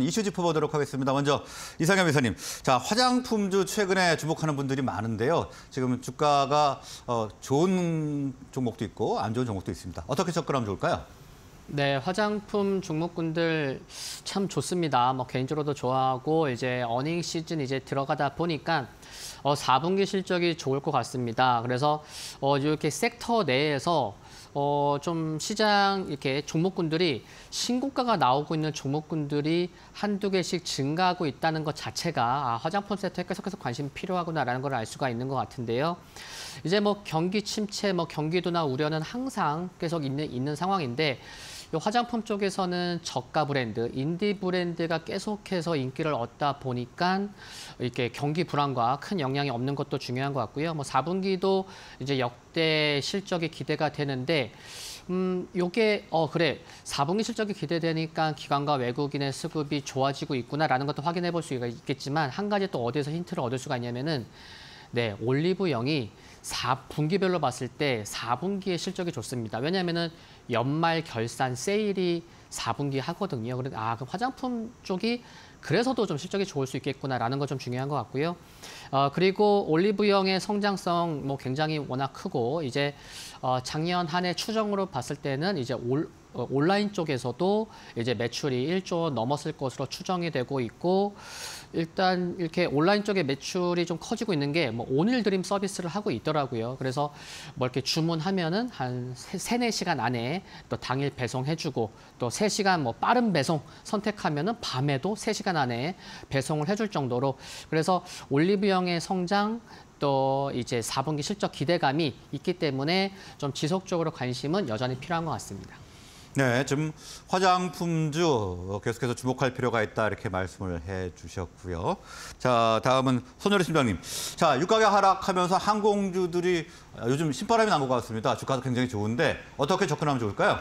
이슈 짚어보도록 하겠습니다. 먼저 이상현 회사님, 자 화장품주 최근에 주목하는 분들이 많은데요. 지금 주가가 어, 좋은 종목도 있고 안 좋은 종목도 있습니다. 어떻게 접근하면 좋을까요? 네, 화장품 종목군들 참 좋습니다. 뭐 개인적으로도 좋아하고 이제 어닝 시즌 이제 들어가다 보니까 어 4분기 실적이 좋을 것 같습니다. 그래서 어 이렇게 섹터 내에서 어, 좀 시장 이렇게 종목군들이 신고가가 나오고 있는 종목군들이 한두 개씩 증가하고 있다는 것 자체가 아, 화장품 섹터에 계속해서 관심이 필요하구나라는 걸 알 수가 있는 것 같은데요. 이제 뭐 경기 침체, 뭐 경기도나 우려는 항상 계속 있는, 있는 상황인데 이 화장품 쪽에서는 저가 브랜드, 인디 브랜드가 계속해서 인기를 얻다 보니까 이렇게 경기 불안과 큰 영향이 없는 것도 중요한 것 같고요. 뭐 4분기도 이제 역대 실적이 기대가 되는데 음, 요게, 어, 그래. 4분기 실적이 기대되니까 기관과 외국인의 수급이 좋아지고 있구나라는 것도 확인해 볼 수가 있겠지만 한 가지 또 어디에서 힌트를 얻을 수가 있냐면은 네, 올리브영이 4분기별로 봤을 때 4분기의 실적이 좋습니다. 왜냐하면은 연말 결산 세일이 4분기 하거든요. 그래서 아, 그럼 화장품 쪽이 그래서도 좀 실적이 좋을 수 있겠구나라는 건좀 중요한 것 같고요. 어, 그리고 올리브영의 성장성 뭐 굉장히 워낙 크고 이제 어, 작년 한 해 추정으로 봤을 때는 이제 올, 어, 온라인 쪽에서도 이제 매출이 1조 넘었을 것으로 추정이 되고 있고 일단 이렇게 온라인 쪽에 매출이 좀 커지고 있는 게 뭐 오늘 드림 서비스를 하고 있더라고요. 그래서 뭐 이렇게 주문하면은 한 세, 네 시간 안에 또 당일 배송해 주고 또 세시간뭐 빠른 배송 선택하면은 밤에도 세시간 안에 배송을 해줄 정도로 그래서 올리브영의 성장 또 이제 4분기 실적 기대감이 있기 때문에 좀 지속적으로 관심은 여전히 필요한 것 같습니다. 네, 지금 화장품주 계속해서 주목할 필요가 있다 이렇게 말씀을 해주셨고요. 자, 다음은 손열희 팀장님. 자, 유가가 하락하면서 항공주들이 요즘 신바람이 난 것 같습니다. 주가도 굉장히 좋은데 어떻게 접근하면 좋을까요?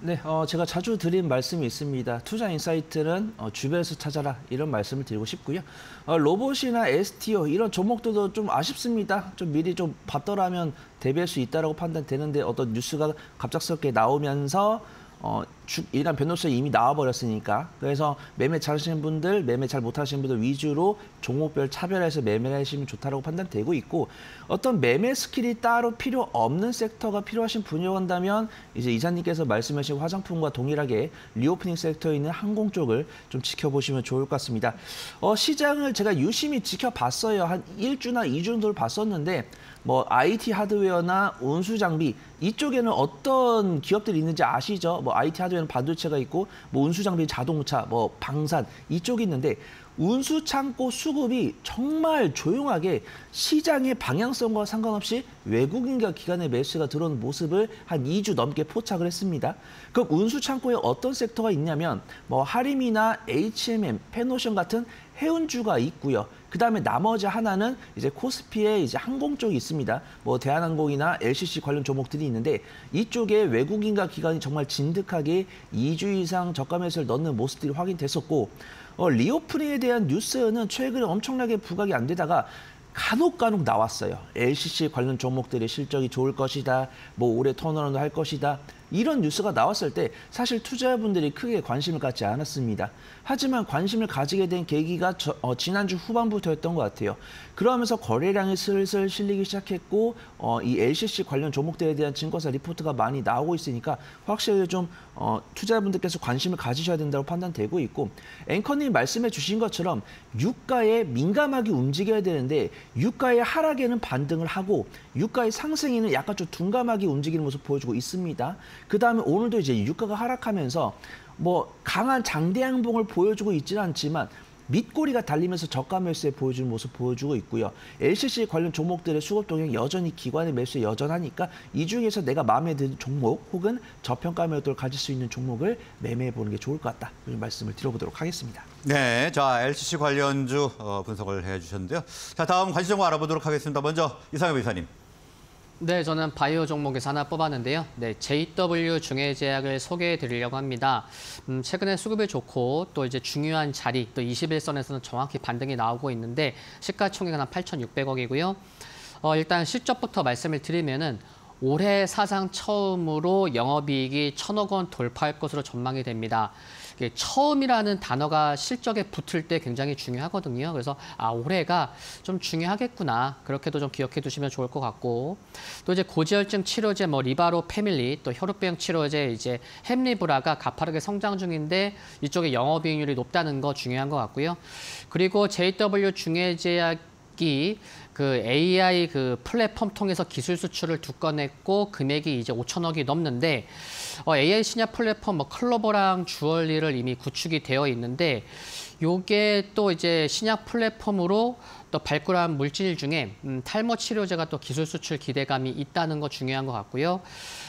네, 어, 제가 자주 드린 말씀이 있습니다. 투자 insight는 어, 주변에서 찾아라 이런 말씀을 드리고 싶고요. 어, 로봇이나 STO 이런 종목들도 좀 아쉽습니다. 좀 미리 좀 봤더라면 대비할 수 있다라고 판단되는데 어떤 뉴스가 갑작스럽게 나오면서 어, 주, 일단 변호사 이미 나와버렸으니까 그래서 매매 잘하시는 분들, 매매 잘 못하시는 분들 위주로 종목별 차별해서 매매를 하시면 좋다고 판단되고 있고 어떤 매매 skill이 따로 필요 없는 sector가 필요하신 분이한다면 이제 이사님께서 말씀하신 화장품과 동일하게 reopening sector에 있는 항공 쪽을 좀 지켜보시면 좋을 것 같습니다. 어, 시장을 제가 유심히 지켜봤어요. 한 1주나 2주 정도를 봤었는데 뭐 IT 하드웨어나 운수 장비 이쪽에는 어떤 기업들이 있는지 아시죠? 뭐 IT 하드웨어 는 반도체가 있고 뭐 운수 장비 자동차, 뭐 방산 이쪽이 있는데 운수 창고 수급이 정말 조용하게 시장의 방향성과 상관없이 외국인과 기관의 매수가 들어온 모습을 한 2주 넘게 포착을 했습니다. 그럼 운수 창고에 어떤 섹터가 있냐면 뭐 하림이나 H&M, 페노션 같은 해운주가 있고요. 그 다음에 나머지 하나는 이제 코스피에 이제 항공 쪽이 있습니다. 뭐 대한항공이나 LCC 관련 종목들이 있는데 이쪽에 외국인과 기관이 정말 진득하게 2주 이상 저가 매수를 넣는 모습들이 확인됐었고 어, reopening에 대한 뉴스는 최근에 엄청나게 부각이 안 되다가 간혹 간혹 나왔어요. LCC 관련 종목들의 실적이 좋을 것이다. 뭐 올해 turnaround 할 것이다. 이런 뉴스가 나왔을 때 사실 투자자분들이 크게 관심을 갖지 않았습니다. 하지만 관심을 가지게 된 계기가 저, 어, 지난주 후반부터였던 것 같아요. 그러면서 거래량이 슬슬 실리기 시작했고 어, 이 LCC 관련 종목들에 대한 증거사 리포트가 많이 나오고 있으니까 확실히 좀 어, 투자자분들께서 관심을 가지셔야 된다고 판단되고 있고 앵커님 말씀해 주신 것처럼 유가에 민감하게 움직여야 되는데 유가의 하락에는 반등을 하고 유가의 상승에는 약간 좀 둔감하게 움직이는 모습 보여주고 있습니다. 그 다음에 오늘도 이제 유가가 하락하면서 뭐 강한 장대 양봉을 보여주고 있지는 않지만 밑꼬리가 달리면서 저가 매수에 보여주는 모습 보여주고 있고요. LCC 관련 종목들의 수급 동향 여전히 기관의 매수에 여전하니까 이 중에서 내가 마음에 드는 종목 혹은 저평가 매도를 가질 수 있는 종목을 매매해 보는 게 좋을 것 같다. 이런 말씀을 드려보도록 하겠습니다. 네, 자 LCC 관련주 어, 분석을 해주셨는데요. 자 다음 관심 정보 알아보도록 하겠습니다. 먼저 이상엽 이사님. 네, 저는 바이오 종목에서 하나 뽑았는데요. 네, JW 중해제약을 소개해 드리려고 합니다. 음, 최근에 수급이 좋고 또 이제 중요한 자리 또 21선에서는 정확히 반등이 나오고 있는데 시가총액은 한 8,600억이고요. 어, 일단 실적부터 말씀을 드리면은 올해 사상 처음으로 영업이익이 천억 원 돌파할 것으로 전망이 됩니다. 처음이라는 단어가 실적에 붙을 때 굉장히 중요하거든요. 그래서 아 올해가 좀 중요하겠구나 그렇게도 좀 기억해 두시면 좋을 것 같고 또 이제 고지혈증 치료제 뭐 리바로 패밀리 또 혈우병 치료제 이제 햄리브라가 가파르게 성장 중인데 이쪽에 영업이익률이 높다는 거 중요한 것 같고요. 그리고 JW 중해제약 이그 AI 그 플랫폼 통해서 기술 수출을 두 건 했고 금액이 이제 5천억이 넘는데 어, AI 신약 플랫폼 뭐 클로버랑 주얼리를 이미 구축이 되어 있는데 요게 또 이제 신약 플랫폼으로 또 발굴한 물질 중에 음, 탈모 치료제가 또 기술 수출 기대감이 있다는 거 중요한 것 같고요.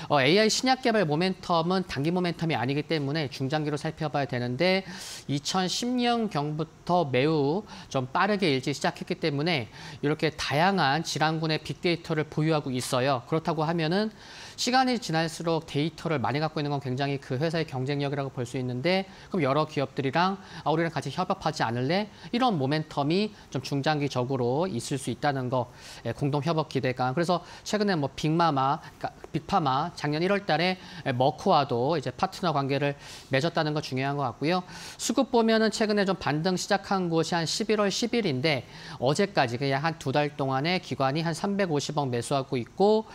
어, AI 신약 개발 모멘텀은 단기 모멘텀이 아니기 때문에 중장기로 살펴봐야 되는데 2010년 경부터 매우 좀 빠르게 일찍 시작했기 때문에 이렇게 다양한 질환군의 빅데이터를 보유하고 있어요. 그렇다고 하면은 시간이 지날수록 데이터를 많이 갖고 있는 건 굉장히 그 회사의 경쟁력이라고 볼 수 있는데 그럼 여러 기업들이랑 아, 우리랑 같이 협업하지 않을래? 이런 모멘텀이 좀 중장기 적으로 있을 수 있다는 거 예, 공동 협업 기대감. 그래서 최근에 뭐 빅마마, 그러니까 빅파마 작년 1월 달에 머코와도 이제 파트너 관계를 맺었다는 거 중요한 것 같고요. 수급 보면은 최근에 좀 반등 시작한 곳이 한 11월 10일인데 어제까지 그냥 한 두 달 동안에 기관이 한 350억 매수하고 있고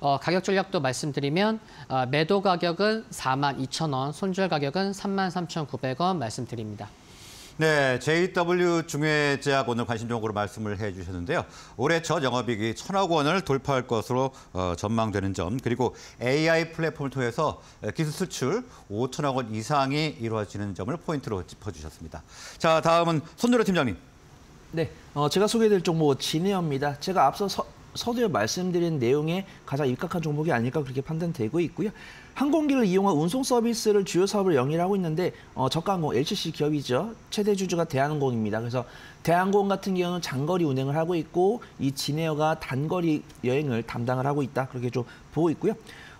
어, 가격 전략도 말씀드리면 어, 매도 가격은 4만 2천 원, 손절 가격은 3만 3,900원 말씀드립니다. 네, JW 중외제약 오늘 관심 종목으로 말씀을 해주셨는데요. 올해 첫 영업이익이 천억 원을 돌파할 것으로 어, 전망되는 점, 그리고 AI 플랫폼을 통해서 기술 수출 5천억 원 이상이 이루어지는 점을 포인트로 짚어주셨습니다. 자, 다음은 손노래 팀장님. 네, 어, 제가 소개해드릴 종목은 진에어입니다. 제가 앞서 서, 서두에 말씀드린 내용에 가장 입각한 종목이 아닐까 그렇게 판단되고 있고요. 항공기를 이용한 운송 서비스를 주요 사업을 영위하고 있는데 어, 저가항공 LCC 기업이죠. 최대 주주가 대한항공입니다. 그래서 대한항공 같은 경우는 장거리 운행을 하고 있고 이 진에어가 단거리 여행을 담당을 하고 있다. 그렇게 좀 보고 있고요.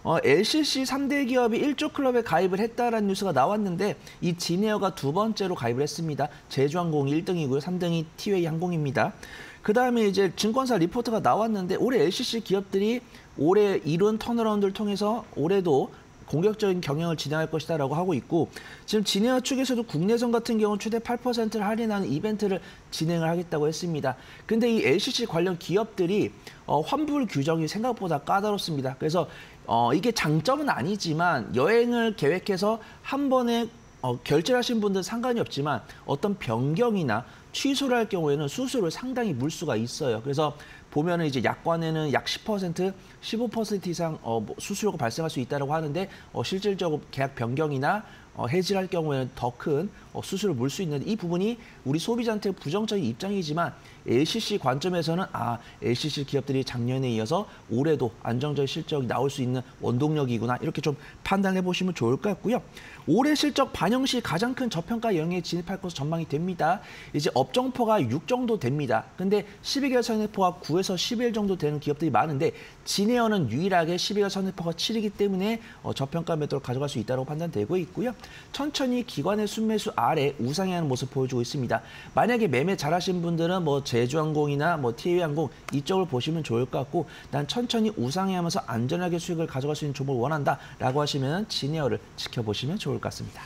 어, LCC 3대 기업이 1조 클럽에 가입을 했다라는 뉴스가 나왔는데 이 진에어가 두 번째로 가입을 했습니다. 제주항공이 1등이고요. 3등이 티웨이 항공입니다. 그 다음에 이제 증권사 리포트가 나왔는데 올해 LCC 기업들이 올해 이룬 turnaround를 통해서 올해도 공격적인 경영을 진행할 것이다라고 하고 있고 지금 진에어 측에서도 국내선 같은 경우 최대 8%를 할인하는 이벤트를 진행을 하겠다고 했습니다. 근데 이 LCC 관련 기업들이 어, 환불 규정이 생각보다 까다롭습니다. 그래서 어, 이게 장점은 아니지만 여행을 계획해서 한 번에 어, 결제를 하신 분들은 상관이 없지만 어떤 변경이나 취소를 할 경우에는 수수료 상당히 물수가 있어요. 그래서 보면은 이제 약관에는 약 10%, 15% 이상 어, 뭐 수수료가 발생할 수 있다고 하는데 어, 실질적으로 계약 변경이나 어, 해지를 할 경우에는 더 큰 어, 수수료를 물 수 있는 이 부분이 우리 소비자한테 부정적인 입장이지만 LCC 관점에서는 아 LCC 기업들이 작년에 이어서 올해도 안정적인 실적이 나올 수 있는 원동력이구나 이렇게 좀 판단해 보시면 좋을 것 같고요. 올해 실적 반영 시 가장 큰 저평가 영역에 진입할 것으로 전망이 됩니다. 이제 업종포가 6 정도 됩니다. 근데 12개월 선회포가 9 에서 11 정도 되는 기업들이 많은데 진에어는 유일하게 12개월 선회포가 7이기 때문에 어, 저평가 매도를 가져갈 수 있다고 판단되고 있고요. 천천히 기관의 순매수 아래 우상향하는 모습 보여주고 있습니다. 만약에 매매 잘하신 분들은 뭐 제주항공이나 뭐 TA항공 이쪽을 보시면 좋을 것 같고 난 천천히 우상향하면서 안전하게 수익을 가져갈 수 있는 종목을 원한다라고 하시면 진에어를 지켜보시면 좋을 것 같습니다.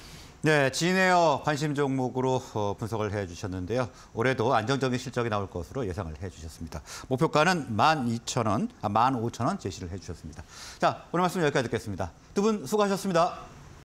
네, 진에어 관심 종목으로 어, 분석을 해주셨는데요. 올해도 안정적인 실적이 나올 것으로 예상을 해주셨습니다. 목표가는 12,000원, 아, 15,000원 제시를 해주셨습니다. 자, 오늘 말씀 여기까지 듣겠습니다. 두 분 수고하셨습니다.